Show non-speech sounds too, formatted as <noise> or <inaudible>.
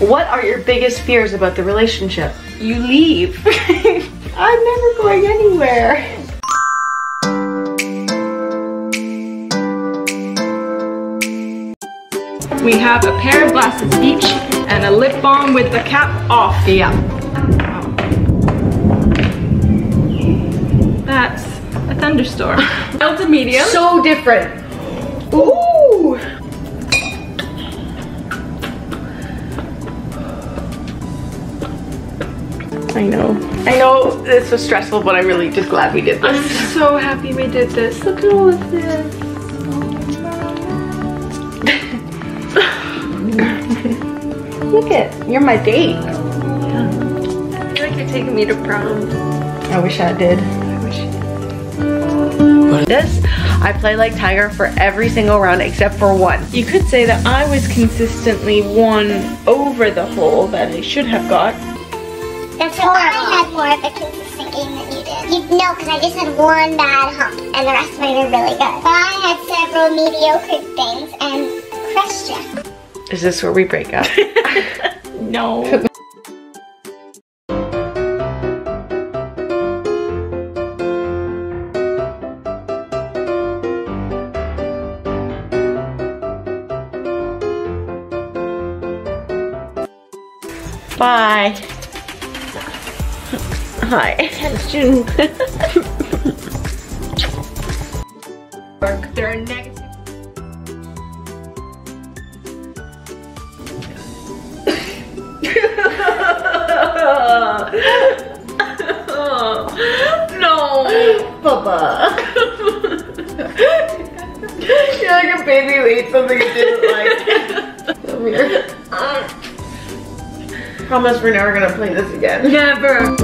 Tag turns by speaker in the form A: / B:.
A: What are your biggest fears about the relationship?
B: You leave. <laughs>
A: I'm never going anywhere.
B: We have a pair of glasses each and a lip balm with the cap off.
A: Yeah.
B: That's a thunderstorm. <laughs> Delta medium.
A: So different. Ooh. I know. I know this was stressful, but I'm really just glad we did this.
B: I'm so happy we did this. Look at all of this. <laughs>
A: Look at, you're my date.
B: I feel like you're taking me to prom.
A: I wish I did.
B: I wish
A: This, I play like Tiger for every single round except for one.
B: You could say that I was consistently one over the hole that I should have got.
C: That's so I had more of a consistent game than you did. You, no, because I just had one bad hump, and the rest of mine were really good. But I had several mediocre things and crushed you.
A: Is this where we break up? <laughs>
B: No.
A: Bye. Hi. It's June.
B: There are negative. <laughs>
A: no. Bubba. You're like a baby who ate something it didn't like. Come here. Uh. Promise we're never gonna play this again.
B: Never.